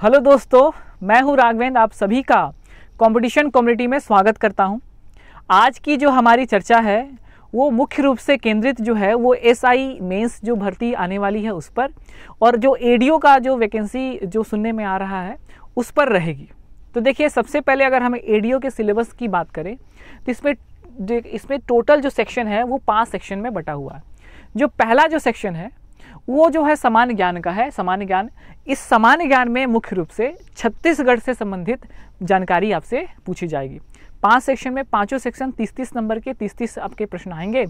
Hello दोस्तों, मैं हूँ राघवेंद्र, आप सभी का कंपटीशन कम्युनिटी में स्वागत करता हूँ। आज की जो हमारी चर्चा है, वो मुख्य रूप से केंद्रित जो है, वो एस आई मेन्स जो भर्ती आने वाली है उस पर, और जो एडीओ का जो वैकेंसी जो सुनने में आ रहा है, उस पर रहेगी। तो देखिए, सबसे पहले अगर हम एडीओ के सिलेबस की बात करें तो इसमें इसमें टोटल जो सेक्शन है, वो पाँच सेक्शन में बटा हुआ है। जो पहला जो सेक्शन है वो जो है सामान्य ज्ञान का है, सामान्य ज्ञान। इस सामान्य ज्ञान में मुख्य रूप से छत्तीसगढ़ से संबंधित जानकारी आपसे पूछी जाएगी। पाँच सेक्शन में पाँचों सेक्शन तीस तीस नंबर के तीस तीस आपके प्रश्न आएँगे।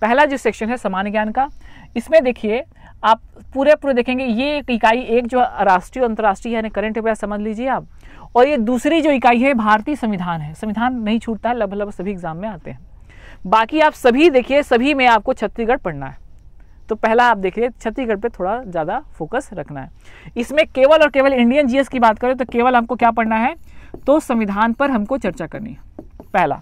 पहला जो सेक्शन है सामान्य ज्ञान का, इसमें देखिए, आप पूरे पूरे देखेंगे, ये एक इकाई, एक जो राष्ट्रीय, अंतर्राष्ट्रीय यानी करंट अफेयर समझ लीजिए आप, और ये दूसरी जो इकाई है, भारतीय संविधान है। संविधान नहीं छूटता है लगभग लगभग सभी एग्ज़ाम में आते हैं। बाकी आप सभी देखिए, सभी में आपको छत्तीसगढ़ पढ़ना है। तो पहला आप देखिए छत्तीसगढ़ पे थोड़ा ज़्यादा फोकस रखना है। इसमें केवल और केवल इंडियन जीएस की बात करें तो केवल आपको क्या पढ़ना है? तो संविधान पर हमको चर्चा करनी है, पहला।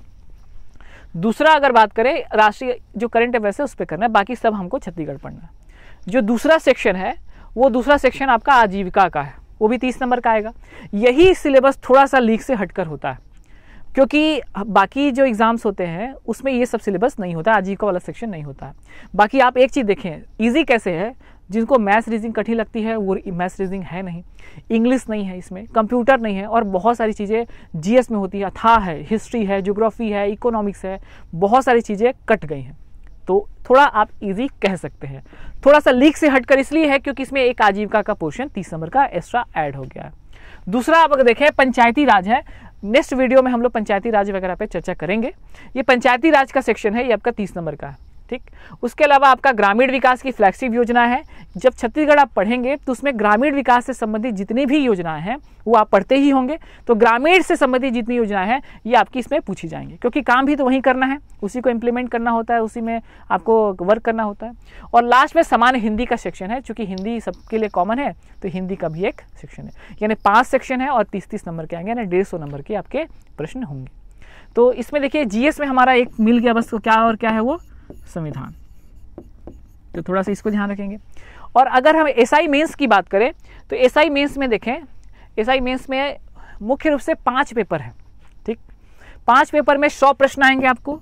दूसरा अगर बात करें, राष्ट्रीय जो करंट अफेयर्स है, उस पर करना है, बाकी सब हमको छत्तीसगढ़ पढ़ना है। जो दूसरा सेक्शन है, वो दूसरा सेक्शन आपका आजीविका का है, वो भी तीस नंबर का आएगा। यही सिलेबस थोड़ा सा लीक से हटकर होता है। क्योंकि बाकी जो एग्ज़ाम्स होते हैं, उसमें ये सब सिलेबस नहीं होता है आजीविका वाला सेक्शन नहीं होता। है बाकी आप एक चीज़ देखें ईजी कैसे है? जिनको मैथ्स रीजनिंग कठिन लगती है, वो मैथ्स रीजनिंग है नहीं। इंग्लिश नहीं है इसमें कंप्यूटर नहीं है, और बहुत सारी चीज़ें जीएस में होती है, था है हिस्ट्री है जोग्राफी है इकोनॉमिक्स है, बहुत सारी चीज़ें कट गई हैं। तो थोड़ा आप इजी कह सकते हैं। थोड़ा सा लीक से हटकर इसलिए है क्योंकि इसमें एक आजीविका का पोर्शन तीस नंबर का एक्स्ट्रा ऐड हो गया है। दूसरा आप अगर देखें, पंचायती राज है नेक्स्ट वीडियो में हम लोग पंचायती राज वगैरह पे चर्चा करेंगे। ये पंचायती राज का सेक्शन है, ये आपका तीस नंबर का। है ठीक उसके अलावा आपका ग्रामीण विकास की फ्लैगशिप योजना है। जब छत्तीसगढ़ आप पढ़ेंगे तो उसमें ग्रामीण विकास से संबंधित जितनी भी योजनाएँ हैं, वो आप पढ़ते ही होंगे। तो ग्रामीण से संबंधित जितनी योजनाएँ हैं, ये आपकी इसमें पूछी जाएँगी। क्योंकि काम भी तो वहीं करना है। उसी को इम्प्लीमेंट करना होता है, उसी में आपको वर्क करना होता है। और लास्ट में समान हिंदी का सेक्शन है, चूँकि हिंदी सबके लिए कॉमन है तो हिंदी का भी एक सेक्शन है। यानी पाँच सेक्शन है और तीस तीस नंबर के आएँगे, यानी डेढ़ सौ नंबर के आपके प्रश्न होंगे। तो इसमें देखिए जीएस में हमारा एक मिल गया, बस क्या और क्या है वो? संविधान। तो थोड़ा सा इसको ध्यान रखेंगे। और अगर हम एस आई मेन्स की बात करें तो एस आई मेन्स में देखें एस आई मेन्स में मुख्य रूप से पाँच पेपर है, ठीक? पाँच पेपर में सौ प्रश्न आएँगे आपको।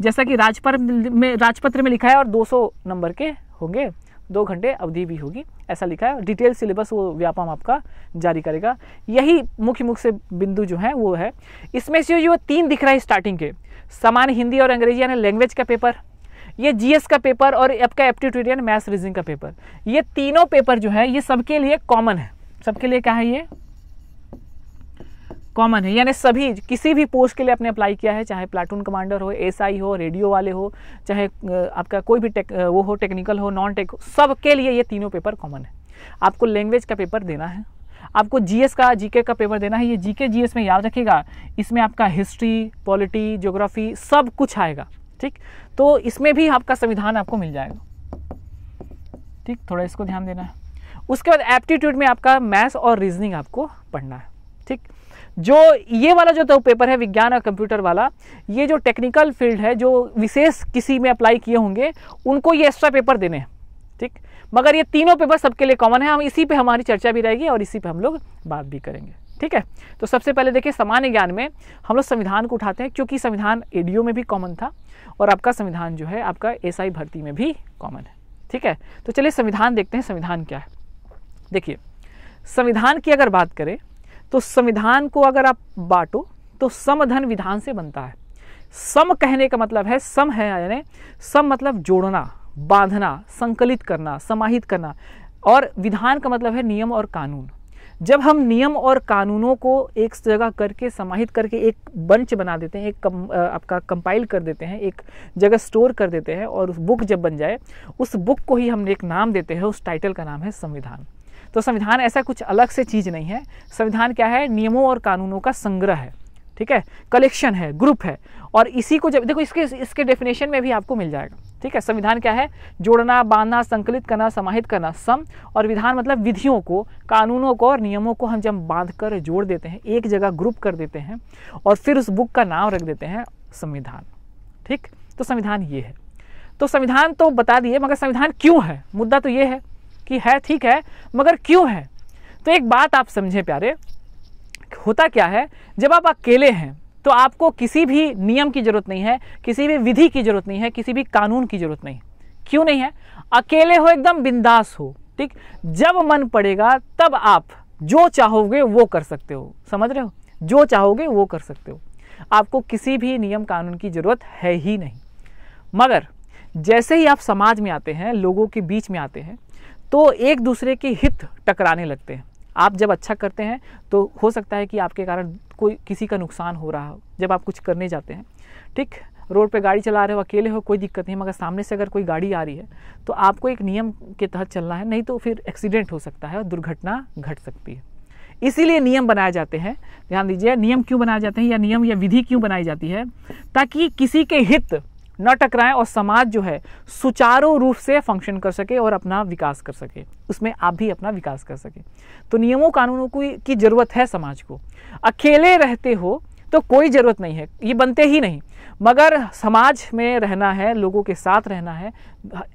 जैसा कि राजपत्र में राजपत्र में लिखा है और 200 नंबर के होंगे, दो घंटे अवधि भी होगी, ऐसा लिखा है। डिटेल सिलेबस वो व्यापम आपका जारी करेगा। यही मुख्य मुख्य से बिंदु जो है, वो है। इसमें से जो तीन दिख रहा है स्टार्टिंग के सामान्य हिंदी और अंग्रेज़ी यानी लैंग्वेज का पेपर ये जीएस का पेपर और आपका एप्टीट्यूड यानी मैथ्स रीजनिंग का पेपर ये तीनों पेपर जो है, ये सबके लिए कॉमन है। सबके लिए क्या है ये? कॉमन है। यानी सभी, किसी भी पोस्ट के लिए आपने अप्लाई किया है, चाहे प्लाटून कमांडर हो एसआई हो रेडियो वाले हो, चाहे आपका कोई भी टेक वो हो टेक्निकल हो नॉन टेक हो, सबके लिए ये तीनों पेपर कॉमन है। आपको लैंग्वेज का पेपर देना है। आपको जीएस का जीके का पेपर देना है। ये जीके जीएस में याद रखिएगा। इसमें आपका हिस्ट्री पॉलिटी ज्योग्राफी सब कुछ आएगा, ठीक? तो इसमें भी आपका संविधान आपको मिल जाएगा, ठीक? थोड़ा इसको ध्यान देना है। उसके बाद एप्टीट्यूड में आपका मैथ्स और रीजनिंग आपको पढ़ना है, ठीक? जो ये वाला जो तो पेपर है, विज्ञान और कंप्यूटर वाला, ये जो टेक्निकल फ़ील्ड है, जो विशेष किसी में अप्लाई किए होंगे, उनको ये एक्स्ट्रा पेपर देने हैं। ठीक? मगर ये तीनों पेपर सबके लिए कॉमन है। हम इसी पे हमारी चर्चा भी रहेगी और इसी पे हम लोग बात भी करेंगे। ठीक है? तो सबसे पहले देखिए, सामान्य ज्ञान में हम लोग संविधान को उठाते हैं, क्योंकि संविधान एडीओ में भी कॉमन था और आपका संविधान जो है, आपका एसआई भर्ती में भी कॉमन है। ठीक है? तो चलिए संविधान देखते हैं, संविधान क्या है। देखिए, संविधान की अगर बात करें तो संविधान को अगर आप बांटो तो समधन विधान से बनता है। सम कहने का मतलब है, सम है, यानी सम मतलब जोड़ना। बांधना संकलित करना समाहित करना। और विधान का मतलब है नियम और कानून। जब हम नियम और कानूनों को एक जगह करके समाहित करके एक बंच बना देते हैं एक कम, आपका कंपाइल कर देते हैं एक जगह स्टोर कर देते हैं और उस बुक जब बन जाए उस बुक को ही हम एक नाम देते हैं उस टाइटल का नाम है संविधान। तो संविधान ऐसा कुछ अलग से चीज़ नहीं है। संविधान क्या है? नियमों और कानूनों का संग्रह है। ठीक है? कलेक्शन है ग्रुप है। और इसी को जब, देखो इसके इसके डेफिनेशन में भी आपको मिल जाएगा। ठीक है? संविधान क्या है? जोड़ना, बांधना, संकलित करना, समाहित करना, सम और विधान मतलब विधियों को, कानूनों को और नियमों को हम जब बाँध कर जोड़ देते हैं, एक जगह ग्रुप कर देते हैं और फिर उस बुक का नाम रख देते हैं संविधान। ठीक? तो संविधान ये है। तो संविधान तो बता दिए, मगर संविधान क्यों है? मुद्दा तो ये है कि है, ठीक है, मगर क्यों है? तो एक बात आप समझें प्यारे होता क्या है? जब आप अकेले हैं तो आपको किसी भी नियम की ज़रूरत नहीं है, किसी भी विधि की ज़रूरत नहीं है, किसी भी कानून की ज़रूरत नहीं। क्यों नहीं है? अकेले हो, एकदम बिंदास हो, ठीक? जब मन पड़ेगा, तब आप जो चाहोगे वो कर सकते हो। समझ रहे हो? जो चाहोगे वो कर सकते हो। आपको किसी भी नियम कानून की ज़रूरत है ही नहीं। मगर, जैसे ही आप समाज में आते हैं, लोगों के बीच में आते हैं तो एक दूसरे के हित टकराने लगते हैं। आप जब अच्छा करते हैं तो हो सकता है कि आपके कारण कोई किसी का नुकसान हो रहा हो, जब आप कुछ करने जाते हैं। ठीक? रोड पे गाड़ी चला रहे हो, अकेले हो, कोई दिक्कत नहीं, मगर सामने से अगर कोई गाड़ी आ रही है तो आपको एक नियम के तहत चलना है, नहीं तो फिर एक्सीडेंट हो सकता है और दुर्घटना घट सकती है। इसीलिए नियम बनाए जाते हैं। ध्यान दीजिए, नियम क्यों बनाए जाते हैं या नियम या विधि क्यों बनाई जाती है? ताकि किसी के हित न टकराएँ और समाज जो है सुचारू रूप से फ़ंक्शन कर सके और अपना विकास कर सके। उसमें आप भी अपना विकास कर सके। तो नियमों कानूनों की ज़रूरत है समाज को। अकेले रहते हो तो कोई ज़रूरत नहीं है, ये बनते ही नहीं। मगर समाज में रहना है, लोगों के साथ रहना है,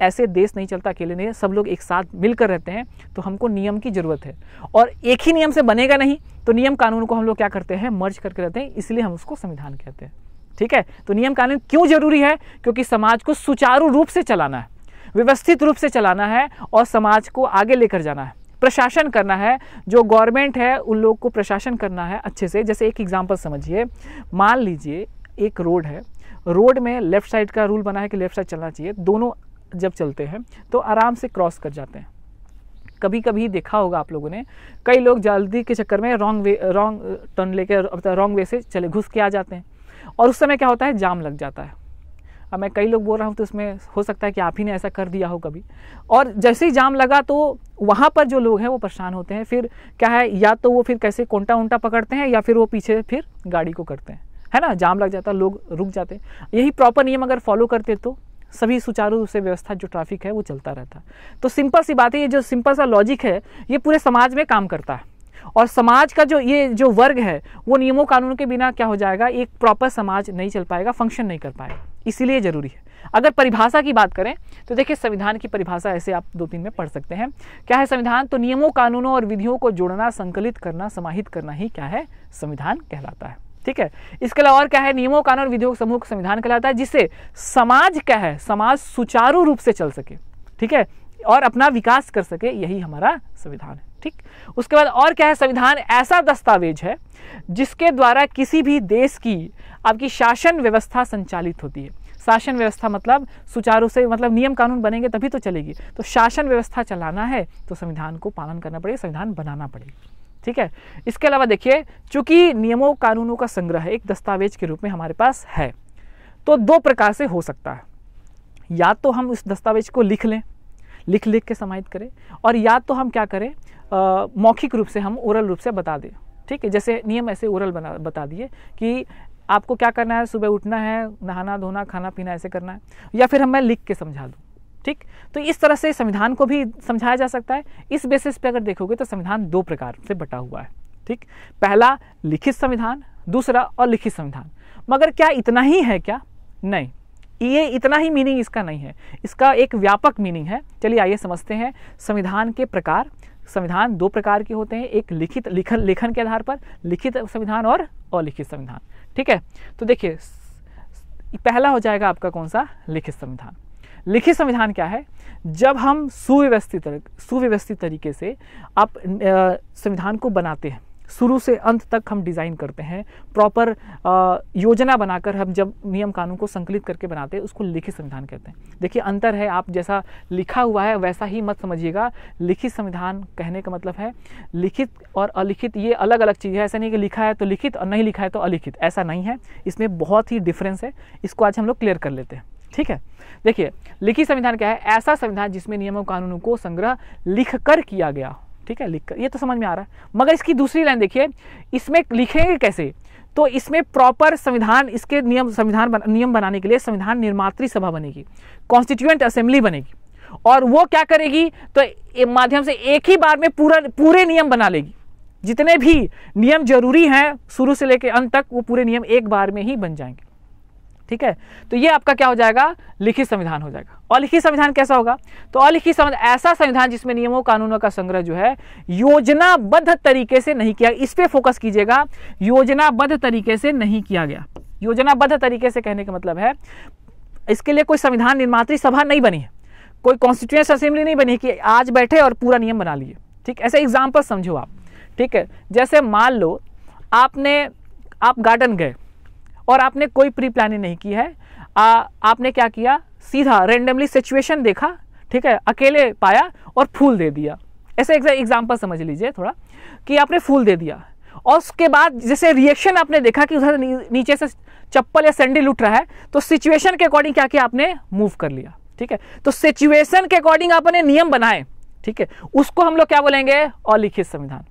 ऐसे देश नहीं चलता, अकेले नहीं, सब लोग एक साथ मिलकर रहते हैं तो हमको नियम की ज़रूरत है। और एक ही नियम से बनेगा नहीं तो नियम कानून को हम लोग क्या करते हैं, मर्ज करके रहते हैं, इसलिए हम उसको संविधान कहते हैं। ठीक है? तो नियम कानून क्यों ज़रूरी है? क्योंकि समाज को सुचारू रूप से चलाना है, व्यवस्थित रूप से चलाना है और समाज को आगे लेकर जाना है। प्रशासन करना है, जो गवर्नमेंट है, उन लोग को प्रशासन करना है अच्छे से। जैसे एक एग्जांपल समझिए, मान लीजिए एक रोड है। रोड में लेफ़्ट साइड का रूल बना है कि लेफ़्ट साइड चलना चाहिए। दोनों जब चलते हैं तो आराम से क्रॉस कर जाते हैं। कभी कभी देखा होगा आप लोगों ने, कई लोग जल्दी के चक्कर में रॉन्ग वे रॉन्ग टर्न लेकर रॉन्ग वे से चले, घुस के आ जाते हैं। और उस समय क्या होता है? जाम लग जाता है। अब मैं कई लोग बोल रहा हूँ तो उसमें हो सकता है कि आप ही ने ऐसा कर दिया हो कभी। और जैसे ही जाम लगा तो वहाँ पर जो लोग हैं वो परेशान होते हैं। फिर क्या है? या तो वो फिर कैसे कोंटा उंटा पकड़ते हैं या फिर वो पीछे फिर गाड़ी को करते हैं। है ना? जाम लग जाता लोग रुक जाते यही प्रॉपर नियम अगर फॉलो करते तो सभी सुचारू रूप से व्यवस्था, जो ट्रैफ़िक है वो चलता रहता। तो सिंपल सी बात है, ये जो सिंपल सा लॉजिक है, ये पूरे समाज में काम करता है। और समाज का जो ये जो वर्ग है, वो नियमों कानूनों के बिना क्या हो जाएगा? एक प्रॉपर समाज नहीं चल पाएगा फ़ंक्शन नहीं कर पाएगा। इसीलिए ज़रूरी है। अगर परिभाषा की बात करें तो देखिए संविधान की परिभाषा ऐसे आप दो तीन में पढ़ सकते हैं। क्या है संविधान? तो नियमों, कानूनों और विधियों को जोड़ना, संकलित करना, समाहित करना ही क्या है? संविधान कहलाता है। ठीक है? इसके अलावा और क्या है? नियमों, कानून विधियों समूह संविधान कहलाता है, जिससे समाज क्या है? समाज सुचारू रूप से चल सके। ठीक है? और अपना विकास कर सके, यही हमारा संविधान है। ठीक? उसके बाद और क्या है? संविधान ऐसा दस्तावेज़ है जिसके द्वारा किसी भी देश की आपकी शासन व्यवस्था संचालित होती है। शासन व्यवस्था मतलब सुचारू से मतलब नियम कानून बनेंगे तभी तो चलेगी। तो शासन व्यवस्था चलाना है तो संविधान को पालन करना पड़ेगा, संविधान बनाना पड़ेगा। ठीक है? इसके अलावा देखिए, चूँकि नियमों, कानूनों का संग्रह एक दस्तावेज़ के रूप में हमारे पास है तो दो प्रकार से हो सकता है। या तो हम उस दस्तावेज़ को लिख लें लिख लिख के समाहित करें, और या तो हम क्या करें मौखिक रूप से हम ओरल रूप से बता दें। ठीक है? जैसे नियम ऐसे ओरल बना, बता दिए कि आपको क्या करना है? सुबह उठना है, नहाना, धोना, खाना पीना ऐसे करना है। या फिर हम मैं लिख के समझा दूँ। ठीक? तो इस तरह से संविधान को भी समझाया जा सकता है। इस बेसिस पे अगर देखोगे तो संविधान दो प्रकार से बटा हुआ है। ठीक? पहला, लिखित संविधान, दूसरा, अलिखित संविधान। मगर क्या इतना ही है क्या? नहीं। ये इतना ही मीनिंग इसका नहीं है। इसका एक व्यापक मीनिंग है। चलिए आइए समझते हैं संविधान के प्रकार संविधान दो प्रकार के होते हैं, एक लिखित लिखन लेखन के आधार पर, लिखित संविधान और अलिखित संविधान। ठीक है? तो देखिए पहला हो जाएगा आपका कौन सा? लिखित संविधान। लिखित संविधान क्या है? जब हम सुव्यवस्थित सुव्यवस्थित तरीके से आप संविधान को बनाते हैं शुरू से अंत तक हम डिज़ाइन करते हैं। प्रॉपर योजना बनाकर हम जब नियम कानून को संकलित करके बनाते हैं, उसको लिखित संविधान कहते हैं। देखिए, अंतर है, आप जैसा लिखा हुआ है, वैसा ही मत समझिएगा। लिखित संविधान कहने का मतलब है, लिखित और अलिखित ये अलग अलग चीज़ है। ऐसा नहीं कि लिखा है तो लिखित और नहीं लिखा है तो अलिखित। ऐसा नहीं है। इसमें बहुत ही डिफरेंस है। इसको आज हम लोग क्लियर कर लेते हैं। ठीक है? देखिए, लिखित संविधान क्या है? ऐसा संविधान जिसमें नियमों, कानूनों को संग्रह लिख कर किया गया ठीक है लिख कर ये तो समझ में आ रहा है। मगर इसकी दूसरी लाइन देखिए इसमें लिखेंगे कैसे? तो इसमें प्रॉपर संविधान इसके नियम संविधान बन, नियम बनाने के लिए संविधान निर्मात्री सभा बनेगी कॉन्स्टिट्यूएंट असेंबली बनेगी। और वो क्या करेगी? तो माध्यम से एक ही बार में पूरा पूरे नियम बना लेगी। जितने भी नियम ज़रूरी हैं शुरू से लेकर अंत तक वो पूरे नियम एक बार में ही बन जाएँगे। ठीक है? तो ये आपका क्या हो जाएगा? लिखित संविधान हो जाएगा। अलिखित संविधान कैसा होगा? तो अलिखित संविधान, ऐसा संविधान जिसमें नियमों, कानूनों का संग्रह जो है, योजनाबद्ध तरीके से नहीं किया, इस पे फोकस कीजिएगा। योजनाबद्ध तरीके से नहीं किया गया। योजनाबद्ध तरीके से कहने का मतलब है, इसके लिए कोई संविधान निर्मात्री सभा नहीं बनी है। कोई कॉन्स्टिट्यूएंट असेंबली नहीं बनी कि आज बैठे और पूरा नियम बना लिए। ठीक, ऐसे एग्ज़ाम्पल समझो आप। ठीक है? जैसे मान लो, आपने, आप गार्डन गए। और आपने कोई प्री प्लानिंग नहीं की है। आ, आपने क्या किया? सीधा रेंडमली सिचुएशन देखा ठीक है? अकेले पाया और फूल दे दिया। ऐसे एग्ज़ाम्पल समझ लीजिए थोड़ा कि आपने फूल दे दिया। और उसके बाद जैसे रिएक्शन आपने देखा कि उधर नीचे से चप्पल या सैंडल उठ रहा है तो सिचुएशन के अकॉर्डिंग क्या किया आपने? मूव कर लिया ठीक है? तो सिचुएशन के अकॉर्डिंग आपने नियम बनाए ठीक है? उसको हम लोग क्या बोलेंगे? अलिखित संविधान।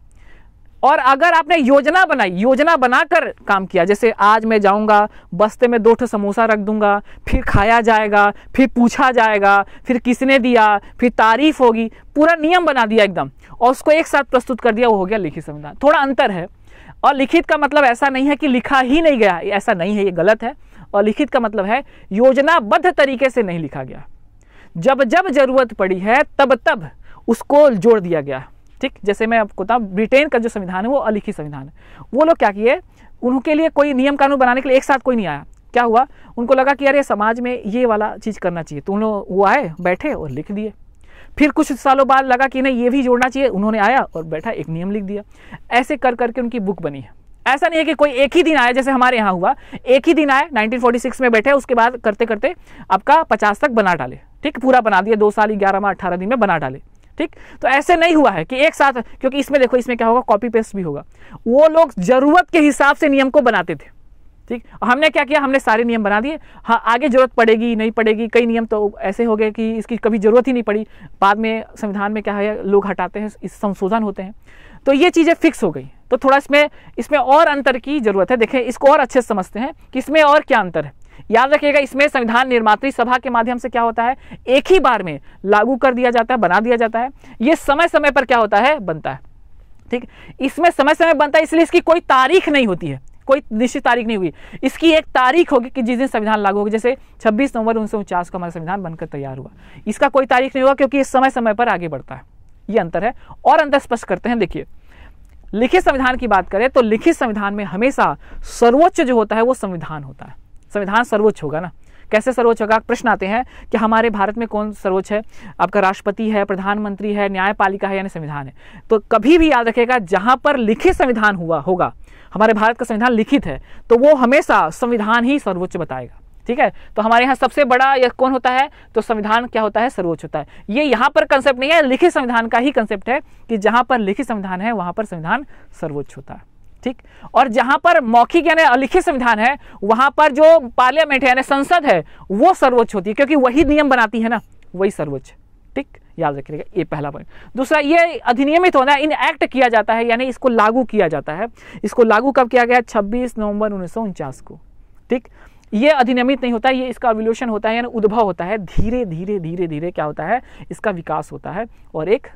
और अगर आपने योजना बनाई, योजना बनाकर काम किया, जैसे आज मैं जाऊँगा, बस्ते में दो ठो समोसा रख दूँगा, फिर खाया जाएगा, फिर पूछा जाएगा, फिर किसने दिया, फिर तारीफ़ होगी, पूरा नियम बना दिया एकदम, और उसको एक साथ प्रस्तुत कर दिया, वो हो गया लिखित संविधान। थोड़ा अंतर है, और लिखित का मतलब ऐसा नहीं है कि लिखा ही नहीं गया ऐसा नहीं है, ये गलत है, और लिखित का मतलब है योजनाबद्ध तरीके से नहीं लिखा गया। जब जब ज़रूरत पड़ी है, तब तब उसको जोड़ दिया गया। ठीक, जैसे मैं आपको बताऊँ ब्रिटेन का जो संविधान है, वो अलिखित संविधान है। वो लोग क्या किए? उनके लिए कोई नियम कानून बनाने के लिए एक साथ कोई नहीं आया। क्या हुआ? उनको लगा कि अरे समाज में ये वाला चीज़ करना चाहिए। तो उन लोग वो आए, बैठे और लिख दिए। फिर कुछ सालों बाद लगा कि नहीं, ये भी जोड़ना चाहिए। उन्होंने आया और बैठा, एक नियम लिख दिया। ऐसे कर करके उनकी बुक बनी है। ऐसा नहीं है कि कोई एक ही दिन आया, जैसे हमारे यहाँ हुआ। एक ही दिन आए 1946 में बैठे, उसके बाद करते करते आपका पचास तक बना डाले। ठीक, पूरा बना दिया, दो साल, ग्यारह में अट्ठारह दिन में बना डाले। ठीक? तो ऐसे नहीं हुआ है कि एक साथ, क्योंकि इसमें देखो, इसमें क्या होगा? कॉपी पेस्ट भी होगा। वो लोग ज़रूरत के हिसाब से नियम को बनाते थे। ठीक? हमने क्या किया? हमने सारे नियम बना दिए। हाँ आगे ज़रूरत पड़ेगी, नहीं पड़ेगी, कई नियम तो ऐसे हो गए कि इसकी कभी ज़रूरत ही नहीं पड़ी। बाद में संविधान में क्या है? लोग हटाते हैं, इस संशोधन होते हैं। तो ये चीज़ें फिक्स हो गई। तो थोड़ा इसमें इसमें और अंतर की ज़रूरत है। देखें, इसको और अच्छे से समझते हैं कि इसमें और क्या अंतर है। याद रखिएगा, इसमें संविधान निर्मात्री सभा के माध्यम से क्या होता है? एक ही बार में लागू कर दिया जाता है, बना दिया जाता है। ये समय समय पर क्या होता है? बनता है। ठीक? इसमें समय समय बनता है, इसलिए इसकी कोई तारीख नहीं होती है। कोई निश्चित तारीख नहीं हुई। इसकी एक तारीख होगी कि जिस दिन संविधान लागू होगी। जैसे 26 नवंबर उन्नीस का हमारा संविधान बनकर तैयार हुआ। इसका कोई तारीख नहीं होगा क्योंकि ये समय समय पर आगे बढ़ता है। ये अंतर है। और अंतर स्पष्ट करते हैं, देखिए। लिखित संविधान की बात करें तो लिखित संविधान में हमेशा सर्वोच्च जो होता है वो संविधान होता है। संविधान सर्वोच्च होगा ना? कैसे सर्वोच्च होगा? प्रश्न आते हैं कि हमारे भारत में कौन सर्वोच्च है? आपका राष्ट्रपति है, प्रधानमंत्री है, न्यायपालिका है, यानी संविधान है। तो कभी भी याद रखेगा जहाँ पर लिखित संविधान हुआ होगा, हमारे भारत का संविधान लिखित है तो वो हमेशा संविधान ही सर्वोच्च बताएगा। ठीक है? तो हमारे यहाँ सबसे बड़ा यह कौन होता है? तो संविधान क्या होता है? सर्वोच्च होता है। ये यहाँ पर कंसेप्ट नहीं है, लिखित संविधान का ही कंसेप्ट है कि जहाँ पर लिखित संविधान है, वहाँ पर संविधान सर्वोच्च होता है। ठीक? और जहाँ पर मौखिक यानी अलिखित संविधान है, वहाँ पर जो पार्लियामेंट है, यानी संसद है, वो सर्वोच्च होती है, क्योंकि वही नियम बनाती है ना, वही सर्वोच्च। ठीक? याद रखिएगा, ये पहला पॉइंट दूसरा, ये अधिनियमित होना, इन एक्ट किया जाता है, यानी इसको लागू किया जाता है। इसको लागू कब किया गया? 26 नवंबर उन्नीस सौ उनचास को। ठीक? ये अधिनियमित नहीं होता, ये इसका अवल्यूशन होता है, यानी उद्भव होता है, धीरे धीरे धीरे धीरे क्या होता है? इसका विकास होता है, और एक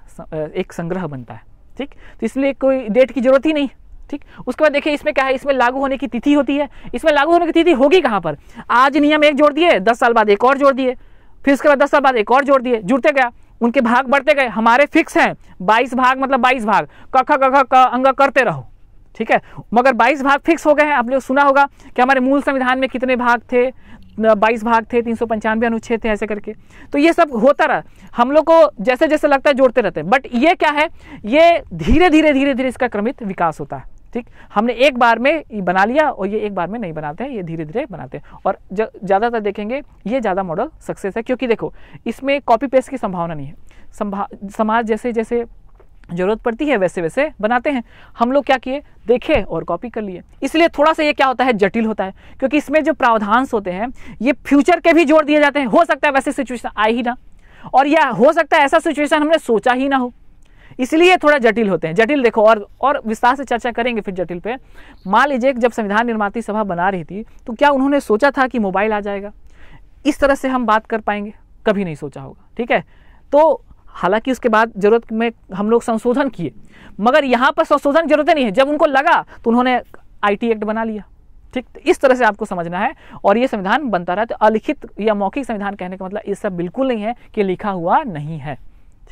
एक संग्रह बनता है। ठीक? तो इसलिए कोई डेट की ज़रूरत ही नहीं। ठीक? उसके बाद देखिए, इसमें क्या है? इसमें लागू होने की तिथि होती है। इसमें लागू होने की तिथि होगी कहाँ पर? आज नियम एक जोड़ दिए, दस साल बाद एक और जोड़ दिए। फिर उसके बाद दस साल बाद एक और जोड़ दिए। जुड़ते गया। उनके भाग बढ़ते गए। हमारे फिक्स हैं। बाईस भाग मतलब बाईस भाग। कख कख अंग करते रहो। ठीक है? मगर बाईस भाग फिक्स हो गए हैं। आपने सुना होगा कि हमारे मूल संविधान में कितने भाग थे? बाईस भाग थे, तीन सौ पंचानवे अनुच्छेद थे, ऐसे करके। तो ये सब होता रहा। हम लोग को जैसे जैसे लगता है, जोड़ते रहते हैं। बट ये क्या है? ये धीरे धीरे धीरे धीरे इसका क्रमित विकास होता है। ठीक? हमने एक बार में बना लिया और ये एक बार में नहीं बनाते हैं, ये धीरे धीरे बनाते हैं। और ज़्यादातर देखेंगे, ये ज़्यादा मॉडल सक्सेस है, क्योंकि देखो, इसमें कॉपी पेस्ट की संभावना नहीं है। समाज जैसे जैसे ज़रूरत पड़ती है वैसे वैसे बनाते हैं। हम लोग क्या किए? देखे और कॉपी कर लिए। इसलिए थोड़ा सा ये क्या होता है? जटिल होता है, क्योंकि इसमें जो प्रावधान होते हैं, ये फ्यूचर के भी जोड़ दिए जाते हैं। हो सकता है वैसे सिचुएशन आए ही ना, और या हो सकता है ऐसा सिचुएशन हमने सोचा ही ना हो। इसलिए थोड़ा जटिल होते हैं। जटिल देखो, और और विस्तार से चर्चा करेंगे फिर जटिल पे। मान लीजिए जब संविधान निर्माती सभा बना रही थी तो क्या उन्होंने सोचा था कि मोबाइल आ जाएगा? इस तरह से हम बात कर पाएँगे। कभी नहीं सोचा होगा, ठीक है? तो हालाँकि उसके बाद ज़रूरत में हम लोग संशोधन किए, मगर यहाँ पर संशोधन ज़रूरत नहीं है। जब उनको लगा तो उन्होंने आईटी एक्ट बना लिया, ठीक? तो इस तरह से आपको समझना है, और ये संविधान बनता रहा तो अलिखित या मौखिक संविधान कहने का मतलब ये सब बिल्कुल नहीं है कि लिखा हुआ नहीं है।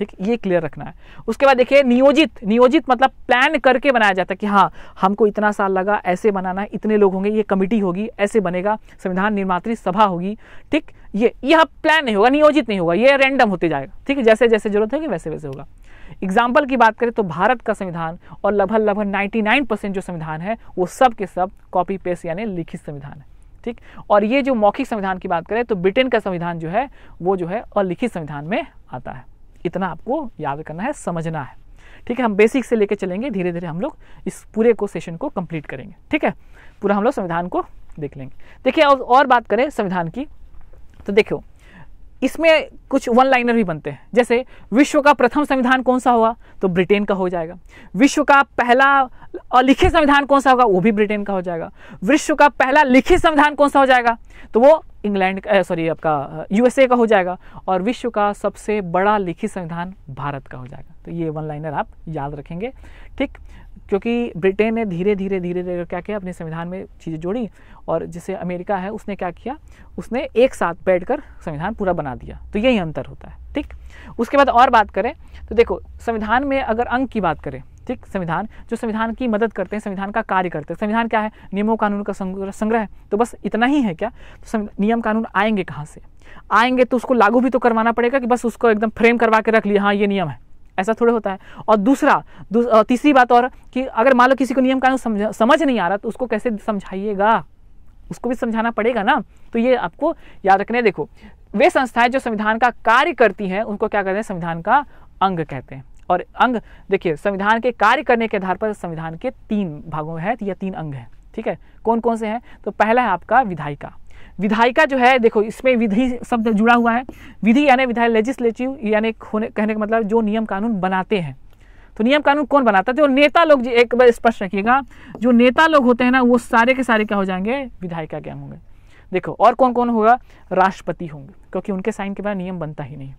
ठीक, ये क्लियर रखना है। उसके बाद देखिए, नियोजित नियोजित मतलब प्लान करके बनाया जाता है कि हाँ हमको इतना साल लगा, ऐसे बनाना है इतने लोग होंगे, ये कमिटी होगी, ऐसे बनेगा, संविधान निर्मात्री सभा होगी, ठीक, ये यह प्लान नहीं होगा, नियोजित नहीं होगा, ये रैंडम होते जाएगा, ठीक है जैसे जैसे ज़रूरत होगी, वैसे वैसे होगा। एग्ज़ाम्पल की बात करें तो भारत का संविधान और लगभग लगभग 99 परसेंट जो संविधान है, वो सब के सब कॉपी पेस्ट यानी लिखित संविधान है, ठीक। और ये जो मौखिक संविधान की बात करें तो ब्रिटेन का संविधान जो है, वो जो है अलिखित संविधान में आता है। इतना आपको याद करना है, समझना है। ठीक है, हम बेसिक से लेकर चलेंगे धीरे धीरे हम लोग इस पूरे को सेशन को कंप्लीट करेंगे। ठीक है, पूरा हम लोग संविधान को देख लेंगे। देखिए, और बात करें संविधान की तो देखो, इसमें कुछ वन लाइनर भी बनते हैं। जैसे, विश्व का प्रथम संविधान कौन सा होगा तो ब्रिटेन का हो जाएगा। विश्व का पहला लिखित संविधान कौन सा होगा? वो भी ब्रिटेन का हो जाएगा। विश्व का पहला लिखित संविधान कौन सा हो जाएगा? तो वो इंग्लैंड सॉरी आपका यूएसए का हो जाएगा और विश्व का सबसे बड़ा लिखित संविधान भारत का हो जाएगा। तो ये वन लाइनर आप याद रखेंगे। ठीक, क्योंकि ब्रिटेन ने धीरे धीरे धीरे धीरे क्या किया, अपने संविधान में चीज़ें जोड़ी और जैसे अमेरिका है, उसने क्या किया, उसने एक साथ बैठकर संविधान पूरा बना दिया। तो यही अंतर होता है। ठीक, उसके बाद और बात करें तो देखो, संविधान में अगर अंग की बात करें ठीक संविधान जो संविधान की मदद करते हैं संविधान का कार्य करते हैं। संविधान क्या है? नियमों कानून का संग्रह तो बस इतना ही है क्या? तो नियम कानून आएँगे कहाँ से? आएँगे तो उसको लागू भी तो करवाना पड़ेगा कि बस उसको एकदम फ्रेम करवा के रख लिया। हाँ ये नियम है। ऐसा थोड़े होता है। और दूसरा दूस, तीसरी बात और कि अगर मान लो किसी को नियम कानून समझ समझ नहीं आ रहा तो उसको कैसे समझाइएगा? उसको भी समझाना पड़ेगा ना? तो ये आपको याद रखने देखो वे संस्थाएँ जो संविधान का कार्य करती हैं उनको क्या कहते हैं? संविधान का अंग कहते हैं। और अंग, देखिए, संविधान के कार्य करने के आधार पर संविधान के तीन भागों में है, या तीन अंग हैं, ठीक है? कौन कौन से हैं? तो पहला है आपका विधायिका। विधायिका जो है, देखो, इसमें विधि शब्द जुड़ा हुआ है। विधि यानी विधायक लेजिस्लेटिव यानी होने, कहने का मतलब जो नियम कानून बनाते हैं। तो नियम कानून कौन बनाता है? जो नेता लोग एक बार स्पष्ट रखिएगा, जो नेता लोग होते हैं ना, वो सारे के सारे क्या हो जाएँगे? विधायिका क्या होंगे। देखो, और कौन कौन होगा? राष्ट्रपति होंगे, क्योंकि उनके साइन के बाद नियम बनता ही नहीं।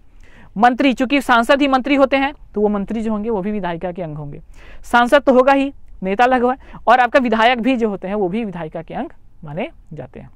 मंत्री, चूँकि सांसद ही मंत्री होते हैं तो वो मंत्री जो होंगे, वो भी विधायिका के अंग होंगे। सांसद तो होगा ही, नेता लगा और आपका विधायक भी जो होते हैं, वो भी विधायिका के अंग माने जाते हैं।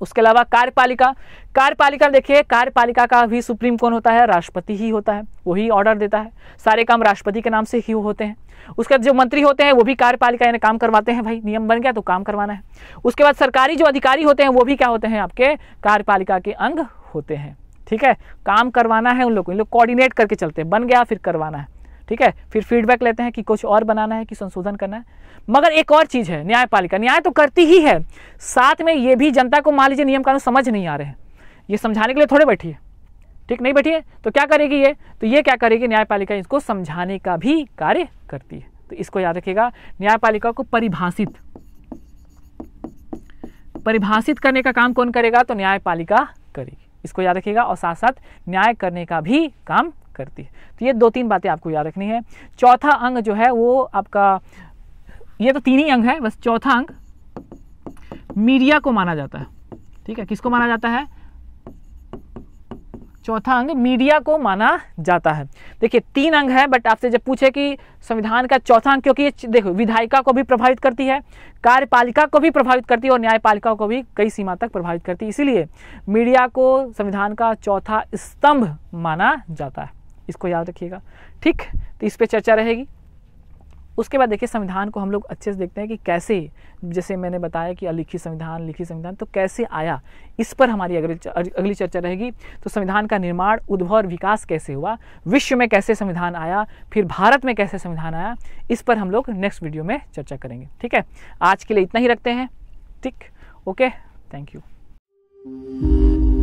उसके अलावा कार्यपालिका कार्यपालिका देखिए, कार्यपालिका का भी सुप्रीम कौन होता है? राष्ट्रपति ही होता है वही ऑर्डर देता है। सारे काम राष्ट्रपति के नाम से ही होते हैं। उसके बाद जो मंत्री होते हैं, वो भी कार्यपालिका, यानी काम करवाते हैं, भाई, नियम बन गया तो काम करवाना है। उसके बाद सरकारी जो अधिकारी होते हैं, वो भी क्या होते हैं, आपके कार्यपालिका के अंग होते हैं। ठीक है? काम करवाना है उन लोग को। इन लोग कोऑर्डिनेट करके चलते हैं। बन गया, फिर करवाना है। ठीक है? फिर फीडबैक लेते हैं कि कुछ और बनाना है, कि संशोधन करना है। मगर एक और चीज़ है, न्यायपालिका। न्याय तो करती ही है। साथ में ये भी जनता को मान लीजिए नियम कानून समझ नहीं आ रहे हैं। ये समझाने के लिए थोड़े बैठी है। ठीक, नहीं बैठी है? तो क्या करेगी ये? तो ये क्या करेगी? न्यायपालिका इसको समझाने का भी कार्य करती है। तो इसको याद रखिएगा, न्यायपालिका को परिभाषित। परिभाषित करने का काम कौन करेगा? तो न्यायपालिका करेगी। इसको याद रखिएगा और साथ साथ न्याय करने का भी काम करती है। तो ये दो तीन बातें आपको याद रखनी है। चौथा अंग जो है वो आपका, ये तो तीन ही अंग है, बस चौथा अंग मीडिया को माना जाता है। ठीक है, किसको माना जाता है? चौथा अंग मीडिया को माना जाता है। देखिए, तीन अंग है बट आपसे जब पूछे कि संविधान का चौथा अंग क्योंकि देखो, विधायिका को भी प्रभावित करती है, कार्यपालिका को भी प्रभावित करती है और न्यायपालिका को भी कई सीमा तक प्रभावित करती है। इसीलिए मीडिया को संविधान का चौथा स्तंभ माना जाता है। इसको याद रखिएगा। ठीक? तो इस पर चर्चा रहेगी। उसके बाद देखिए संविधान को हम लोग अच्छे से देखते हैं कि कैसे, जैसे मैंने बताया कि अलिखित संविधान, लिखित संविधान तो कैसे आया? इस पर हमारी अगली अगली चर्चा रहेगी। तो संविधान का निर्माण, उद्भव और विकास कैसे हुआ? विश्व में कैसे संविधान आया? फिर भारत में कैसे संविधान आया? इस पर हम लोग नेक्स्ट वीडियो में चर्चा करेंगे। ठीक है? आज के लिए इतना ही रखते हैं। ठीक? ओके? Thank you.